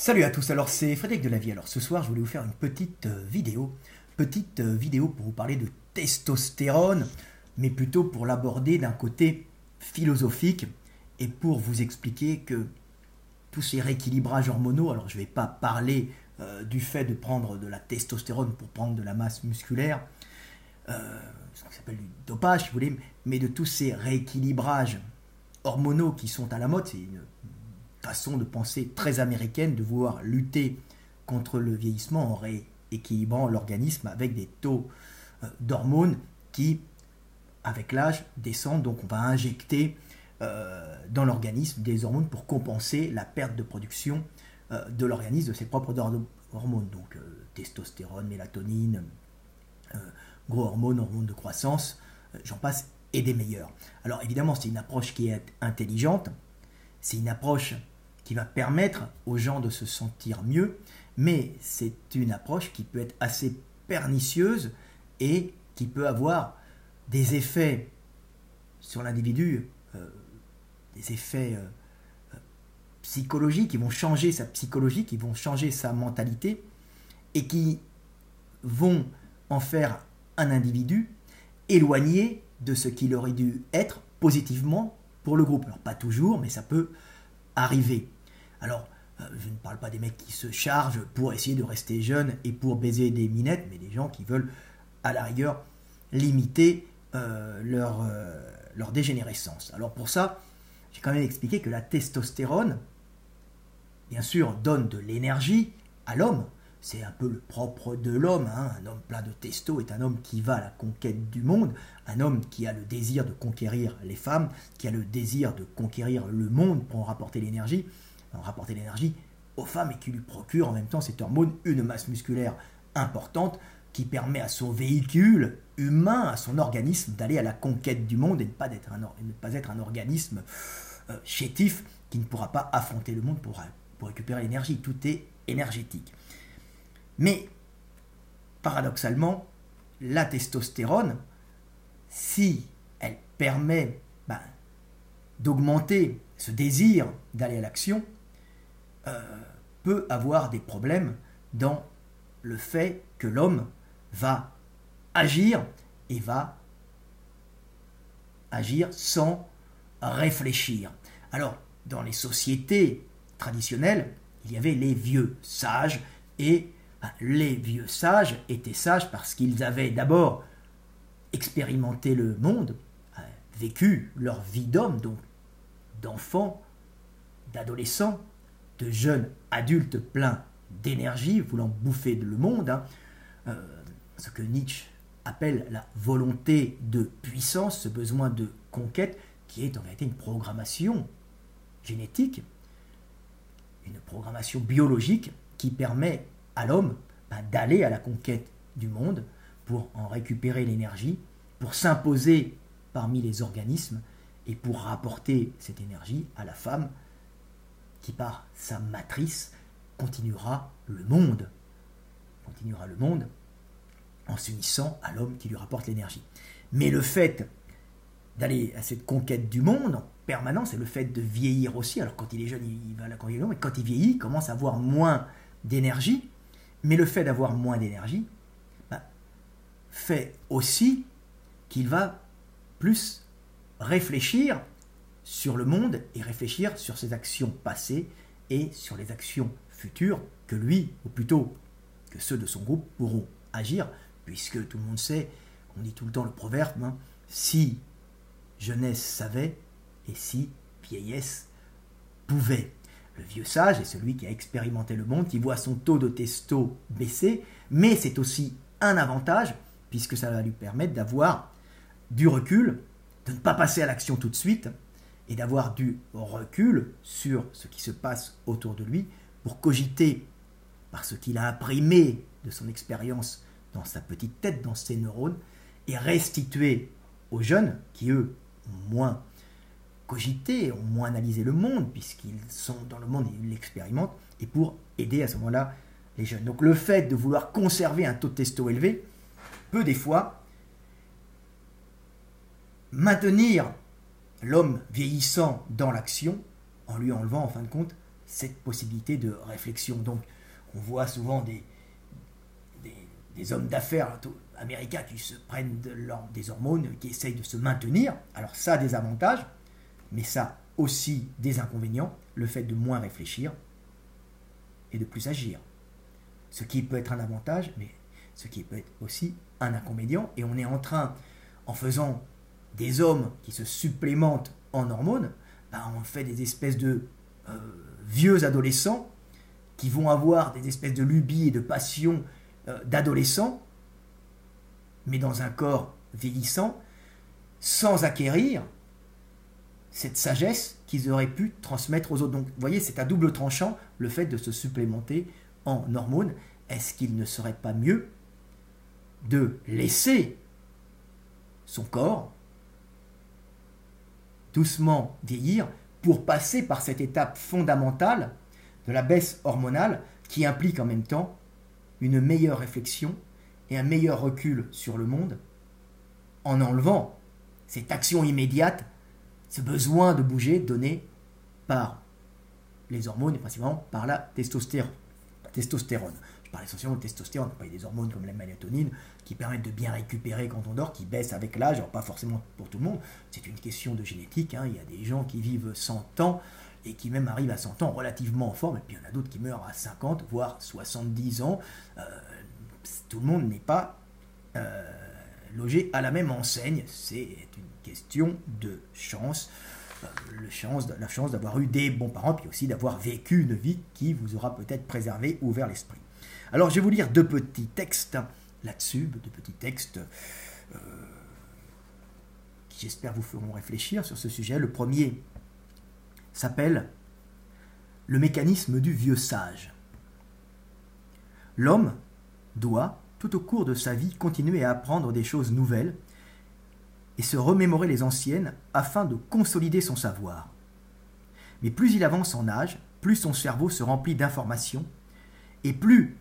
Salut à tous, alors c'est Frédéric de la Vie. Alors ce soir, je voulais vous faire une petite euh, vidéo, petite euh, vidéo pour vous parler de testostérone, mais plutôt pour l'aborder d'un côté philosophique et pour vous expliquer que tous ces rééquilibrages hormonaux, alors je ne vais pas parler euh, du fait de prendre de la testostérone pour prendre de la masse musculaire, ce qui s'appelle du dopage si vous voulez, mais de tous ces rééquilibrages hormonaux qui sont à la mode, façon de penser très américaine de vouloir lutter contre le vieillissement en rééquilibrant l'organisme avec des taux euh, d'hormones qui, avec l'âge, descendent. Donc on va injecter euh, dans l'organisme des hormones pour compenser la perte de production euh, de l'organisme de ses propres hormones. Donc testostérone, mélatonine, gros hormones, hormones de croissance, j'en passe, et des meilleurs. Alors évidemment, c'est une approche qui est intelligente, c'est une approche qui va permettre aux gens de se sentir mieux, mais c'est une approche qui peut être assez pernicieuse et qui peut avoir des effets sur l'individu, euh, des effets euh, psychologiques qui vont changer sa psychologie, qui vont changer sa mentalité et qui vont en faire un individu éloigné de ce qu'il aurait dû être positivement pour le groupe. Alors pas toujours, mais ça peut arriver. Alors, euh, je ne parle pas des mecs qui se chargent pour essayer de rester jeunes et pour baiser des minettes, mais des gens qui veulent, à la rigueur, limiter euh, leur, euh, leur dégénérescence. Alors pour ça, j'ai quand même expliqué que la testostérone, bien sûr, donne de l'énergie à l'homme. C'est un peu le propre de l'homme. Hein. Un homme plein de testo est un homme qui va à la conquête du monde, un homme qui a le désir de conquérir les femmes, qui a le désir de conquérir le monde pour en rapporter l'énergie rapporter l'énergie aux femmes et qui lui procure en même temps cette hormone une masse musculaire importante qui permet à son véhicule humain, à son organisme d'aller à la conquête du monde et ne pas être un, ne pas être un organisme euh, chétif qui ne pourra pas affronter le monde pour, pour récupérer l'énergie. Tout est énergétique. Mais, paradoxalement, la testostérone, si elle permet ben, d'augmenter ce désir d'aller à l'action, euh, peut avoir des problèmes dans le fait que l'homme va agir et va agir sans réfléchir. Alors, dans les sociétés traditionnelles, il y avait les vieux sages et les vieux sages étaient sages parce qu'ils avaient d'abord expérimenté le monde, euh, vécu leur vie d'homme, donc d'enfants, d'adolescents, de jeunes adultes pleins d'énergie, voulant bouffer le monde, hein. euh, ce que Nietzsche appelle la volonté de puissance, ce besoin de conquête, qui est en réalité une programmation génétique, une programmation biologique qui permet à l'homme ben, d'aller à la conquête du monde pour en récupérer l'énergie, pour s'imposer parmi les organismes et pour rapporter cette énergie à la femme qui par sa matrice continuera le monde, continuera le monde en s'unissant à l'homme qui lui rapporte l'énergie. Mais le fait d'aller à cette conquête du monde en permanence, et le fait de vieillir aussi, alors quand il est jeune, il va à la conquête mais quand il vieillit, il commence à avoir moins d'énergie, mais le fait d'avoir moins d'énergie bah, fait aussi qu'il va plus réfléchir sur le monde et réfléchir sur ses actions passées et sur les actions futures que lui, ou plutôt que ceux de son groupe, pourront agir, puisque tout le monde sait, on dit tout le temps le proverbe, hein, si jeunesse savait et si vieillesse pouvait. Le vieux sage est celui qui a expérimenté le monde, qui voit son taux de testo baisser, mais c'est aussi un avantage, puisque ça va lui permettre d'avoir du recul, de ne pas passer à l'action tout de suite, et d'avoir du recul sur ce qui se passe autour de lui pour cogiter par ce qu'il a imprimé de son expérience dans sa petite tête, dans ses neurones, et restituer aux jeunes qui, eux, ont moins cogité, ont moins analysé le monde, puisqu'ils sont dans le monde et ils l'expérimentent, et pour aider à ce moment-là les jeunes. Donc le fait de vouloir conserver un taux de testo élevé peut des fois maintenir l'homme vieillissant dans l'action, en lui enlevant en fin de compte cette possibilité de réflexion. Donc, on voit souvent des, des, hommes d'affaires américains qui se prennent de des hormones, qui essayent de se maintenir. Alors, ça a des avantages, mais ça aussi des inconvénients, le fait de moins réfléchir et de plus agir. Ce qui peut être un avantage, mais ce qui peut être aussi un inconvénient. Et on est en train, en faisant des hommes qui se supplémentent en hormones, ben, on fait des espèces de euh, vieux adolescents qui vont avoir des espèces de lubies et de passions euh, d'adolescents, mais dans un corps vieillissant, sans acquérir cette sagesse qu'ils auraient pu transmettre aux autres. Donc, vous voyez, c'est à double tranchant le fait de se supplémenter en hormones. Est-ce qu'il ne serait pas mieux de laisser son corps doucement vieillir pour passer par cette étape fondamentale de la baisse hormonale qui implique en même temps une meilleure réflexion et un meilleur recul sur le monde en enlevant cette action immédiate, ce besoin de bouger donné par les hormones et principalement par la testostérone. Parle essentiellement de testostérone, pas des hormones comme la mélatonine qui permettent de bien récupérer quand on dort, qui baissent avec l'âge, alors pas forcément pour tout le monde, c'est une question de génétique, hein. il y a des gens qui vivent 100 ans et qui même arrivent à 100 ans relativement en forme, et puis il y en a d'autres qui meurent à 50, voire 70 ans. Euh, tout le monde n'est pas euh, logé à la même enseigne, c'est une question de chance. Euh, le chance, la chance d'avoir eu des bons parents, puis aussi d'avoir vécu une vie qui vous aura peut-être préservé, ouvert l'esprit. Alors je vais vous lire deux petits textes là-dessus, deux petits textes qui j'espère vous feront réfléchir sur ce sujet. Le premier s'appelle le mécanisme du vieux sage. L'homme doit, tout au cours de sa vie, continuer à apprendre des choses nouvelles et se remémorer les anciennes afin de consolider son savoir. Mais plus il avance en âge, plus son cerveau se remplit d'informations et plus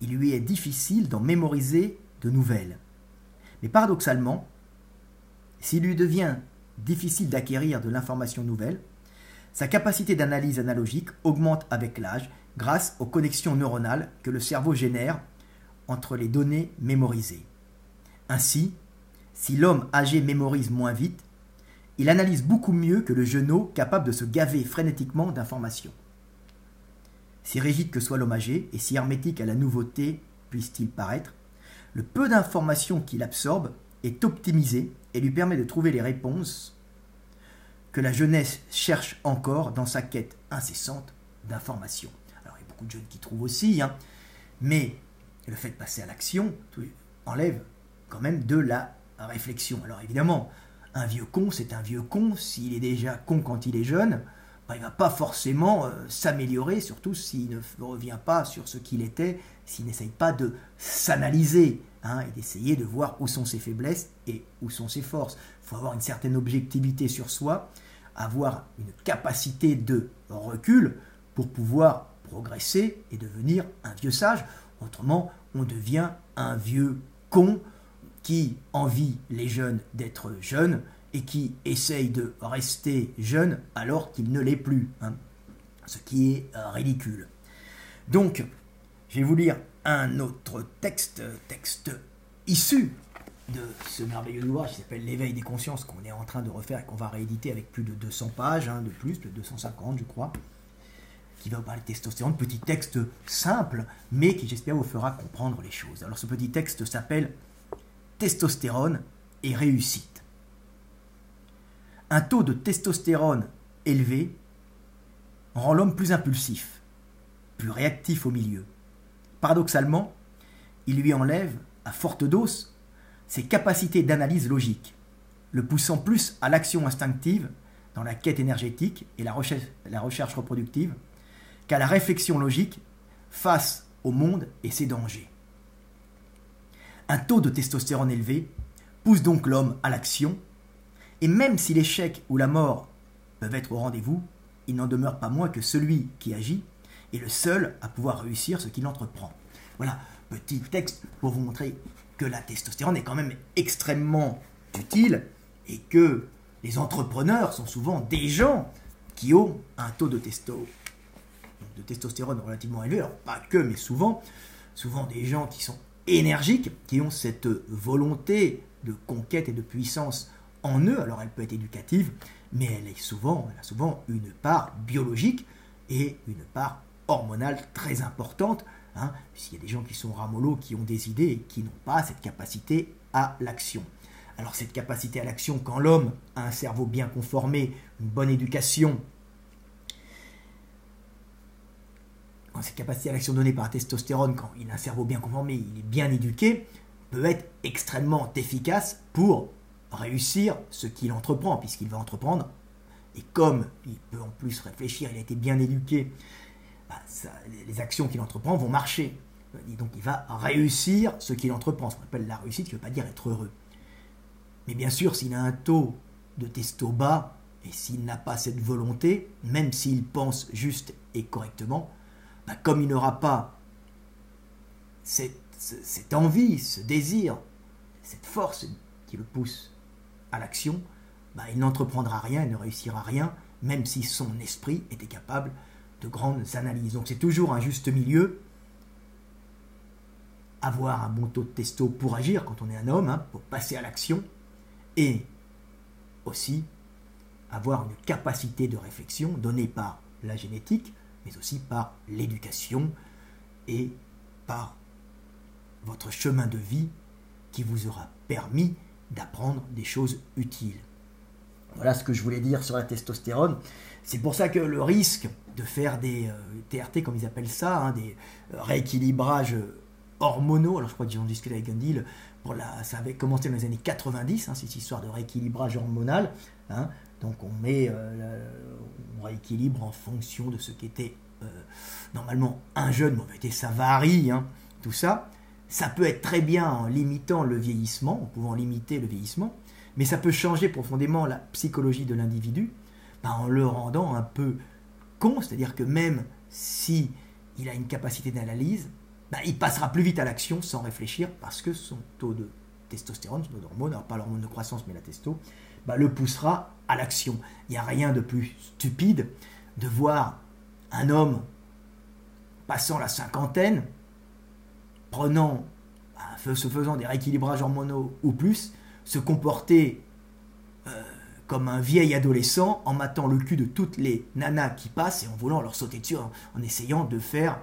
il lui est difficile d'en mémoriser de nouvelles. Mais paradoxalement, s'il lui devient difficile d'acquérir de l'information nouvelle, sa capacité d'analyse analogique augmente avec l'âge grâce aux connexions neuronales que le cerveau génère entre les données mémorisées. Ainsi, si l'homme âgé mémorise moins vite, il analyse beaucoup mieux que le genou capable de se gaver frénétiquement d'informations. Si rigide que soit l'homme âgé et si hermétique à la nouveauté puisse-t-il paraître, le peu d'informations qu'il absorbe est optimisé et lui permet de trouver les réponses que la jeunesse cherche encore dans sa quête incessante d'information. Alors il y a beaucoup de jeunes qui trouvent aussi, hein, mais le fait de passer à l'action enlève quand même de la réflexion. Alors évidemment, un vieux con, c'est un vieux con. S'il est déjà con quand il est jeune, il ne va pas forcément euh, s'améliorer, surtout s'il ne revient pas sur ce qu'il était, s'il n'essaye pas de s'analyser hein, et d'essayer de voir où sont ses faiblesses et où sont ses forces. Il faut avoir une certaine objectivité sur soi, avoir une capacité de recul pour pouvoir progresser et devenir un vieux sage. Autrement, on devient un vieux con qui envie les jeunes d'être jeunes et qui essaye de rester jeune alors qu'il ne l'est plus. Hein. ce qui est euh, ridicule. Donc, je vais vous lire un autre texte, texte issu de ce merveilleux ouvrage qui s'appelle L'éveil des consciences qu'on est en train de refaire et qu'on va rééditer avec plus de 200 pages, hein, de plus, de 250 je crois, qui va vous parler de testostérone, petit texte simple, mais qui j'espère vous fera comprendre les choses. Alors ce petit texte s'appelle Testostérone et réussite. Un taux de testostérone élevé rend l'homme plus impulsif, plus réactif au milieu. Paradoxalement, il lui enlève, à forte dose, ses capacités d'analyse logique, le poussant plus à l'action instinctive dans la quête énergétique et la recherche, la recherche reproductive qu'à la réflexion logique face au monde et ses dangers. Un taux de testostérone élevé pousse donc l'homme à l'action et même si l'échec ou la mort peuvent être au rendez-vous, il n'en demeure pas moins que celui qui agit est le seul à pouvoir réussir ce qu'il entreprend. Voilà, petit texte pour vous montrer que la testostérone est quand même extrêmement utile et que les entrepreneurs sont souvent des gens qui ont un taux de testo testostérone relativement élevé, alors pas que, mais souvent, souvent des gens qui sont énergiques, qui ont cette volonté de conquête et de puissance en eux, alors elle peut être éducative, mais elle, a souvent une part biologique et une part hormonale très importante, hein, y a des gens qui sont ramollos, qui ont des idées qui n'ont pas cette capacité à l'action. Alors cette capacité à l'action, quand l'homme a un cerveau bien conformé, une bonne éducation, quand cette capacité à l'action donnée par la testostérone, quand il a un cerveau bien conformé, il est bien éduqué, peut être extrêmement efficace pour réussir ce qu'il entreprend, puisqu'il va entreprendre. Et comme il peut en plus réfléchir, il a été bien éduqué, bah, les actions qu'il entreprend vont marcher. Et donc il va réussir ce qu'il entreprend. Ce qu'on appelle la réussite, qui ne veut pas dire être heureux. Mais bien sûr, s'il a un taux de testo bas, et s'il n'a pas cette volonté, même s'il pense juste et correctement, bah, comme il n'aura pas cette, cette, envie, ce désir, cette force qui le pousse à l'action, bah, il n'entreprendra rien, il ne réussira rien, même si son esprit était capable de grandes analyses. Donc c'est toujours un juste milieu. Avoir un bon taux de testo pour agir quand on est un homme, hein, pour passer à l'action, et aussi avoir une capacité de réflexion donnée par la génétique, mais aussi par l'éducation et par votre chemin de vie qui vous aura permis d'apprendre des choses utiles. Voilà ce que je voulais dire sur la testostérone. C'est pour ça que le risque de faire des TRT, euh, comme ils appellent ça, hein, des euh, rééquilibrages hormonaux, alors je crois que j'en discuté avec Gandil, ça avait commencé dans les années 90, hein, cette histoire de rééquilibrage hormonal. Hein. donc on met, euh, on rééquilibre en fonction de ce qu'était euh, normalement un jeune, bon, ça varie, tout ça. Ça peut être très bien en limitant le vieillissement, en pouvant limiter le vieillissement, mais ça peut changer profondément la psychologie de l'individu ben, en le rendant un peu con, c'est-à-dire que même si il a une capacité d'analyse, bah, il passera plus vite à l'action sans réfléchir parce que son taux de testostérone, son taux d'hormone, pas l'hormone de croissance mais la testo, bah, le poussera à l'action. Il n'y a rien de plus stupide de voir un homme passant la cinquantaine, prenant, bah, se faisant des rééquilibrages hormonaux ou plus, se comporter euh, comme un vieil adolescent en matant le cul de toutes les nanas qui passent et en voulant leur sauter dessus en, essayant de faire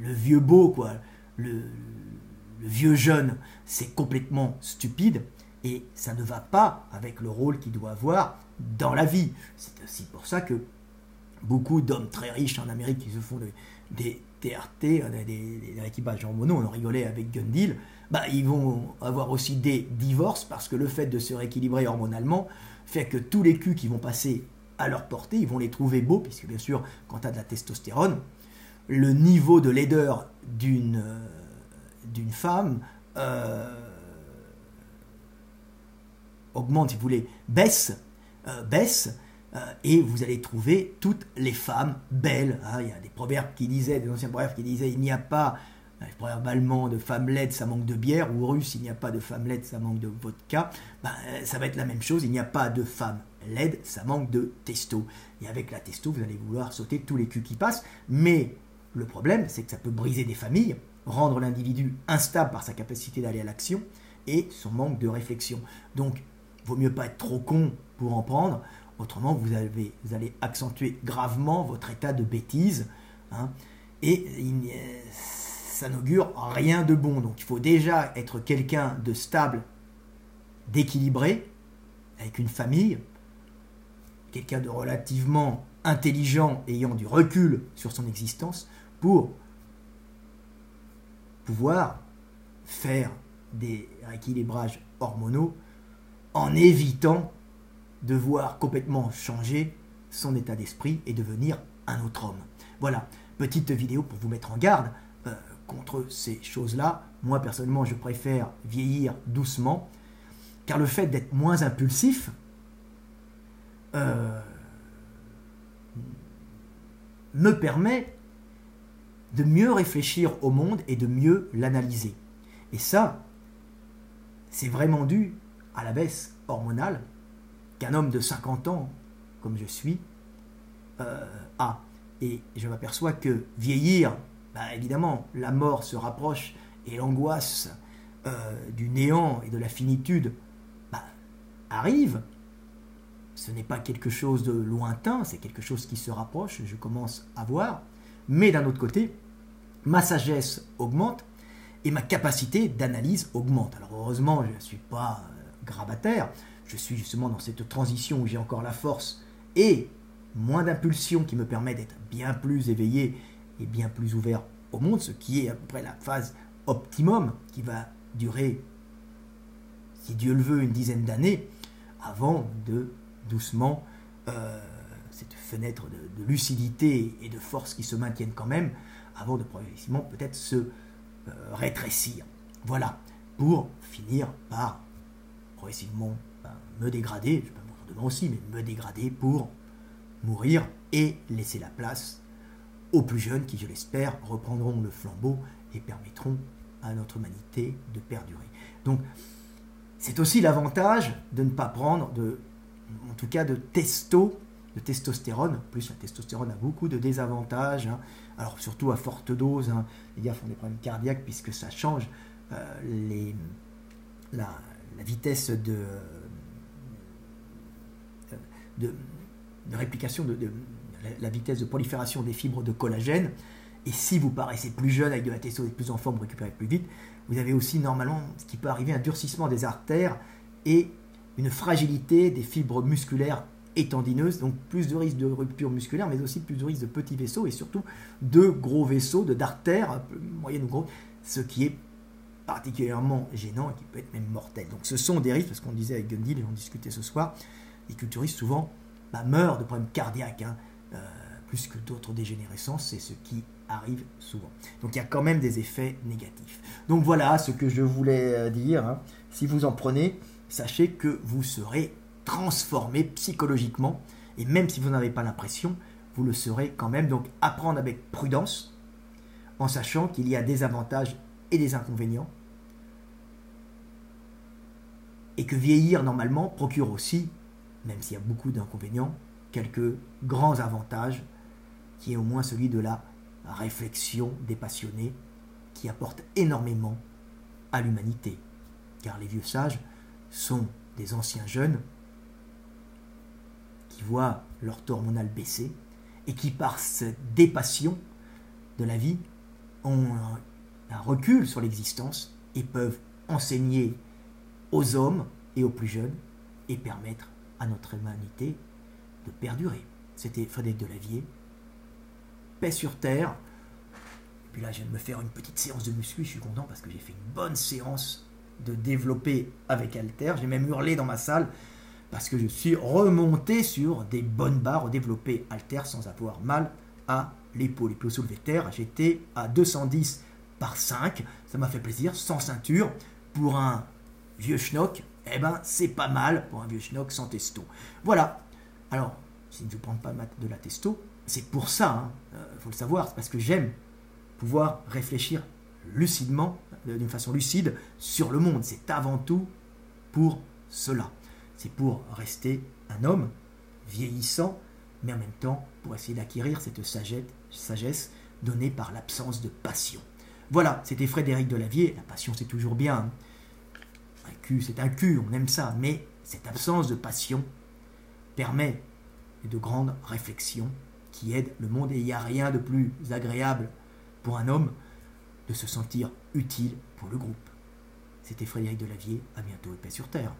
le vieux beau, quoi, le, vieux jeune, c'est complètement stupide et ça ne va pas avec le rôle qu'il doit avoir dans la vie. C'est aussi pour ça que beaucoup d'hommes très riches en Amérique qui se font des TRT, des, des, équipages hormonaux, on en rigolait avec Gundil, bah, ils vont avoir aussi des divorces parce que le fait de se rééquilibrer hormonalement fait que tous les culs qui vont passer à leur portée, ils vont les trouver beaux, puisque bien sûr, quand tu as de la testostérone, le niveau de laideur d'une euh, femme euh, augmente, si vous voulez, baisse, euh, baisse, et vous allez trouver toutes les femmes belles. Hein. Il y a des proverbes qui disaient, des anciens proverbes qui disaient, il n'y a pas, les proverbes allemands de femmes laides, ça manque de bière, ou russe, il n'y a pas de femmes laides, ça manque de vodka. Ben, ça va être la même chose, il n'y a pas de femmes laides, ça manque de testo. Et avec la testo, vous allez vouloir sauter tous les culs qui passent, mais le problème, c'est que ça peut briser des familles, rendre l'individu instable par sa capacité d'aller à l'action et son manque de réflexion. Donc, vaut mieux pas être trop con pour en prendre, autrement vous, allez accentuer gravement votre état de bêtise, hein, et ça n'augure rien de bon. Donc il faut déjà être quelqu'un de stable, d'équilibré, avec une famille, quelqu'un de relativement intelligent, ayant du recul sur son existence, pour pouvoir faire des rééquilibrages hormonaux en évitant de voir complètement changer son état d'esprit et devenir un autre homme. Voilà, petite vidéo pour vous mettre en garde euh, contre ces choses-là. Moi personnellement, je préfère vieillir doucement, car le fait d'être moins impulsif euh, me permet de mieux réfléchir au monde et de mieux l'analyser. Et ça, c'est vraiment dû à la baisse hormonale qu'un homme de 50 ans, comme je suis, euh, a. Et je m'aperçois que vieillir, bah, évidemment, la mort se rapproche et l'angoisse euh, du néant et de la finitude bah, arrive. Ce n'est pas quelque chose de lointain, c'est quelque chose qui se rapproche, je commence à voir. Mais d'un autre côté, ma sagesse augmente et ma capacité d'analyse augmente. Alors heureusement, je ne suis pas euh, grabataire, je suis justement dans cette transition où j'ai encore la force et moins d'impulsion qui me permet d'être bien plus éveillé et bien plus ouvert au monde, ce qui est à peu près la phase optimum qui va durer, si Dieu le veut, une dizaine d'années, avant de doucement, euh, cette fenêtre de, lucidité et de force qui se maintiennent quand même, avant de progressivement peut-être se euh, rétrécir. Voilà, pour finir par progressivement ben, me dégrader, je pas mourir demain aussi, mais me dégrader pour mourir et laisser la place aux plus jeunes qui, je l'espère, reprendront le flambeau et permettront à notre humanité de perdurer. Donc, c'est aussi l'avantage de ne pas prendre de, en tout cas, de testo, testostérone. En plus, la testostérone a beaucoup de désavantages. Hein. Alors, surtout à forte dose, hein. les gars font des problèmes cardiaques puisque ça change euh, la, vitesse de, de, réplication, de, la vitesse de prolifération des fibres de collagène. Et si vous paraissez plus jeune avec de la testo et plus en forme, vous récupérez plus vite. Vous avez aussi normalement ce qui peut arriver un durcissement des artères et une fragilité des fibres musculaires et tendineuses, donc plus de risque de rupture musculaire, mais aussi plus de risque de petits vaisseaux et surtout de gros vaisseaux, de d'artères, moyennes ou gros, ce qui est particulièrement gênant et qui peut être même mortel. Donc ce sont des risques, parce qu'on disait avec Gundil et on discutait ce soir, les culturistes souvent bah, meurent de problèmes cardiaques, hein, euh, plus que d'autres dégénérescences, c'est ce qui arrive souvent. Donc il y a quand même des effets négatifs. Donc voilà ce que je voulais euh, dire. Hein. Si vous en prenez, sachez que vous serez transformé psychologiquement. Et même si vous n'avez pas l'impression, vous le serez quand même. Donc apprendre avec prudence, en sachant qu'il y a des avantages et des inconvénients. Et que vieillir normalement procure aussi, même s'il y a beaucoup d'inconvénients, quelques grands avantages, qui est au moins celui de la réflexion des passionnés qui apporte énormément à l'humanité. Car les vieux sages sont des anciens jeunes qui voient leur taux hormonal baisser et qui, par cette dépassion de la vie, ont un recul sur l'existence et peuvent enseigner aux hommes et aux plus jeunes et permettre notre humanité de perdurer. C'était Frédéric Delavier paix sur terre. Et puis là, je viens de me faire une petite séance de muscu. Je suis content parce que j'ai fait une bonne séance de développer avec Alter. J'ai même hurlé dans ma salle parce que je suis remonté sur des bonnes barres développées Alter sans avoir mal à l'épaule. Et puis au soulevé terre, j'étais à 210 par 5. Ça m'a fait plaisir, sans ceinture. Pour un vieux schnock, eh ben c'est pas mal pour un vieux schnock sans testo. Voilà. Alors, si je ne prends pas de la testo, c'est pour ça, il hein, euh, faut le savoir, parce que j'aime pouvoir réfléchir lucidement, euh, d'une façon lucide, sur le monde. C'est avant tout pour cela. C'est pour rester un homme vieillissant, mais en même temps pour essayer d'acquérir cette sagesse, sagesse donnée par l'absence de passion. Voilà, c'était Frédéric Delavier. La passion, c'est toujours bien. Hein. C'est un cul, on aime ça. Mais cette absence de passion permet de grandes réflexions qui aide le monde. Et il n'y a rien de plus agréable pour un homme de se sentir utile pour le groupe. C'était Frédéric Delavier, à bientôt et paix sur Terre.